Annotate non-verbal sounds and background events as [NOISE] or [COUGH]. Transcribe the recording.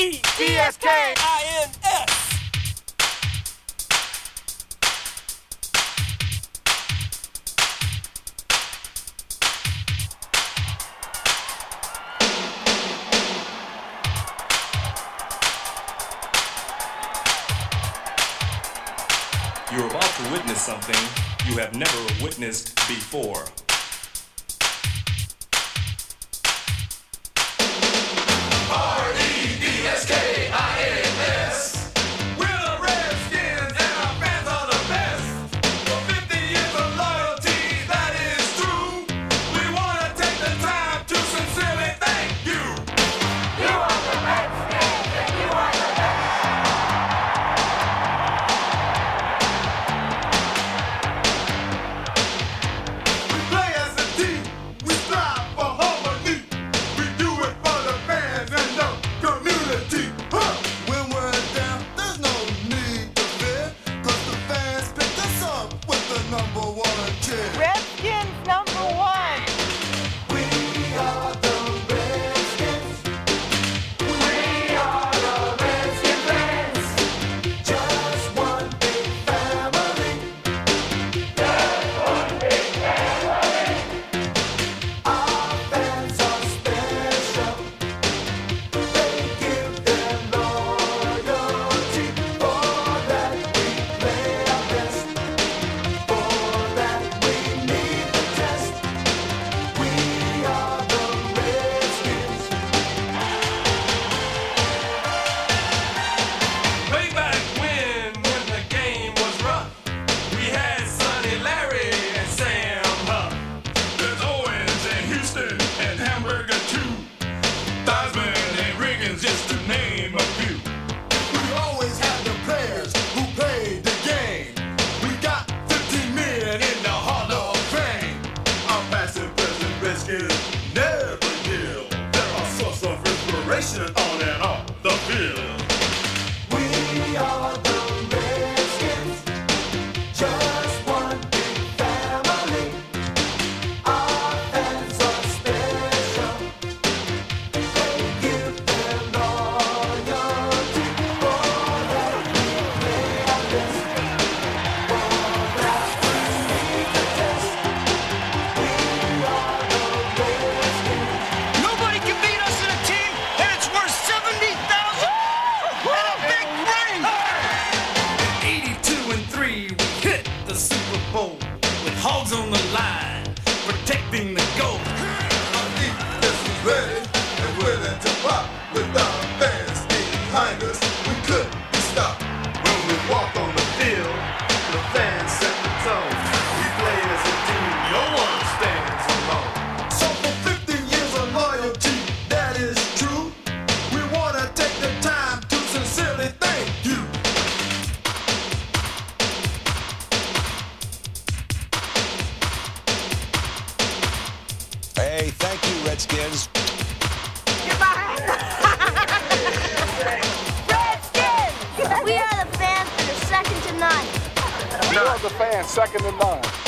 E T S K I N S. You're about to witness something you have never witnessed before. generation. Super Bowl with hogs on the line, protecting the goal. Our defense is ready and willing to pop with the fans behind us. Redskins. Goodbye. [LAUGHS] Redskins! We are the fans that are second to none. We are the fans second to none.